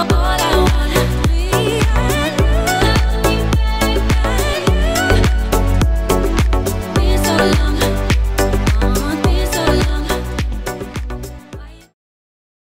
oh. oh, oh.